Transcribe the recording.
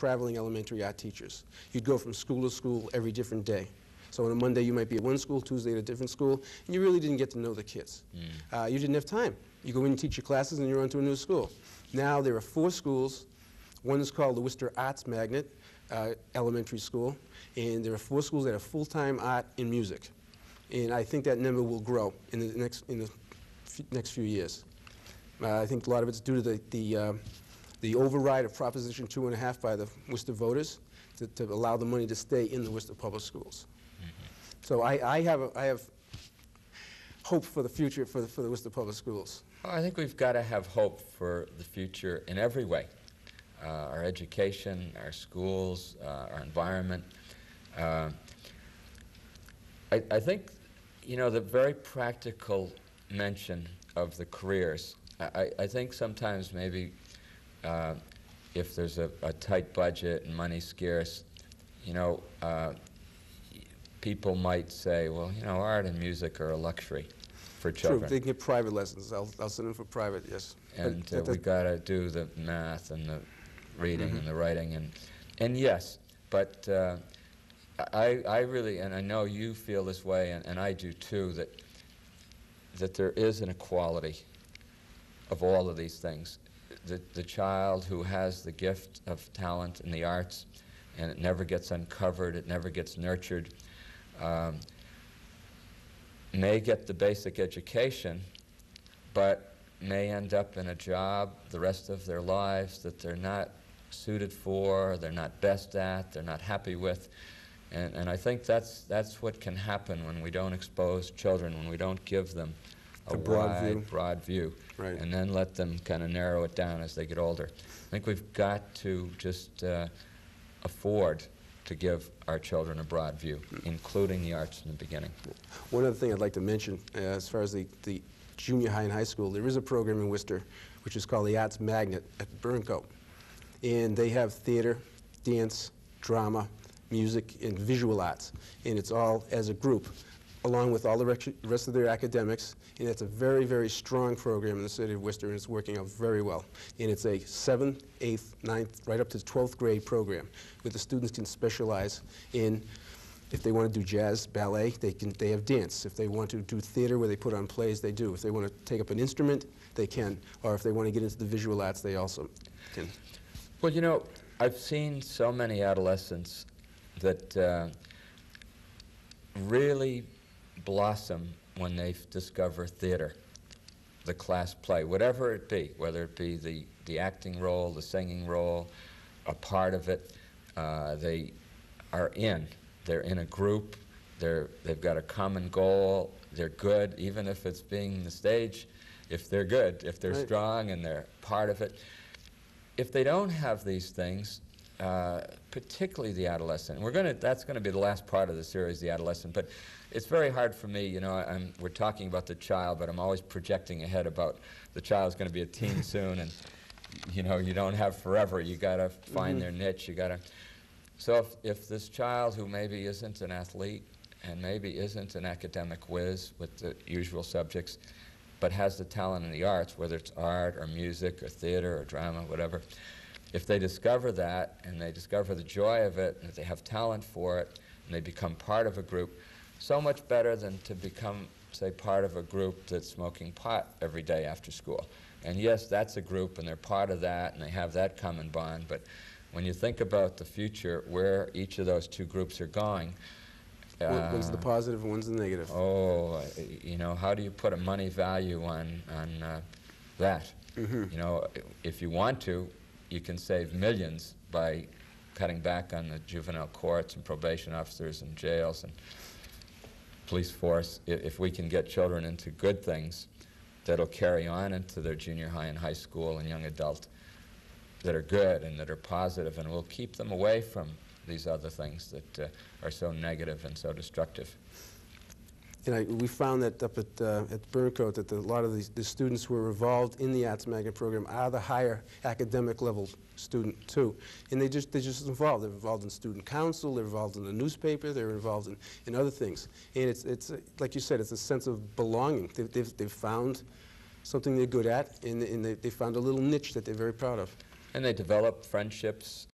traveling elementary art teachers. You'd go from school to school every different day. So on a Monday you might be at one school, Tuesday at a different school, and you really didn't get to know the kids. Uh, you didn't have time. You go in and teach your classes and you're on to a new school. Now there are four schools. One is called the Worcester Arts Magnet uh, Elementary School, and there are four schools that have full-time art and music. And I think that number will grow in the next, in the f- next few years. Uh, I think a lot of it's due to the, the, uh, the override of Proposition Two and a Half by the Worcester voters to, to allow the money to stay in the Worcester Public Schools. So I, I, have, a, I have hope for the future for the, for the Worcester Public Schools. Well, I think we've got to have hope for the future in every way. Uh, our education, our schools, uh, our environment. Uh, I, I think, you know, the very practical mention of the careers. I, I- I think sometimes maybe uh, if there's a, a tight budget and money scarce, you know, uh, people might say, well, you know, art and music are a luxury for children. True, they can get private lessons. I'll, I'll send them for private, yes. And uh, we got to do the math and the reading Mm-hmm. and the writing and and yes, but uh, I I really and I know you feel this way and, and I do too that that there is an equality of all of these things. The the child who has the gift of talent in the arts and it never gets uncovered, it never gets nurtured. Um, may get the basic education, but may end up in a job the rest of their lives that they're not suited for, they're not best at, they're not happy with. And, and I think that's, that's what can happen when we don't expose children, when we don't give them a A broad wide, view. broad view, Right. and then let them kind of narrow it down as they get older. I think we've got to just uh, afford to give our children a broad view, including the arts in the beginning. One other thing I'd like to mention, uh, as far as the, the junior high and high school, there is a program in Worcester which is called the Arts Magnet at Burncoat. And they have theater, dance, drama, music, and visual arts. And it's all as a group, along with all the rest of their academics. And it's a very, very strong program in the city of Worcester, and it's working out very well. And it's a seventh, eighth, ninth, right up to 12th grade program, where the students can specialize in if they want to do jazz, ballet, they can. They have dance. If they want to do theater, where they put on plays, they do. If they want to take up an instrument, they can. Or if they want to get into the visual arts, they also can. Well, you know, I've seen so many adolescents that uh, really blossom when they discover theater, the class play, whatever it be, whether it be the, the acting role, the singing role, a part of it, uh, they are in. They're in a group. They're, they've got a common goal. They're good, even if it's being on the stage. If they're good, if they're Right. strong and they're part of it, if they don't have these things, uh, particularly the adolescent, we're going to, that's going to be the last part of the series, the adolescent, but it's very hard for me, you know, I'm, we're talking about the child, but I'm always projecting ahead about the child's going to be a teen soon, and, you know, you don't have forever. You got to find their niche. You got to, so if, if this child who maybe isn't an athlete and maybe isn't an academic whiz with the usual subjects, but has the talent in the arts, whether it's art or music or theater or drama, whatever, if they discover that and they discover the joy of it and that they have talent for it and they become part of a group, so much better than to become, say, part of a group that's smoking pot every day after school. And yes, that's a group and they're part of that and they have that common bond, but when you think about the future, where each of those two groups are going, One- one's the positive, one's the negative. Oh, uh, you know, how do you put a money value on, on uh, that? You know, if you want to, you can save millions by cutting back on the juvenile courts and probation officers and jails and police force. If we can get children into good things that'll carry on into their junior high and high school and young adult that are good and that are positive, and we'll keep them away from these other things that uh, are so negative and so destructive. And I, we found that up at, uh, at Burncoat that the, a lot of the students who are involved in the Arts Magnet program are the higher academic level student too. And they just, they're just involved. They're involved in student council, they're involved in the newspaper, they're involved in, in other things. And it's, it's, like you said, it's a sense of belonging. They've, they've, they've found something they're good at, and, and they, they found a little niche that they're very proud of. And they develop friendships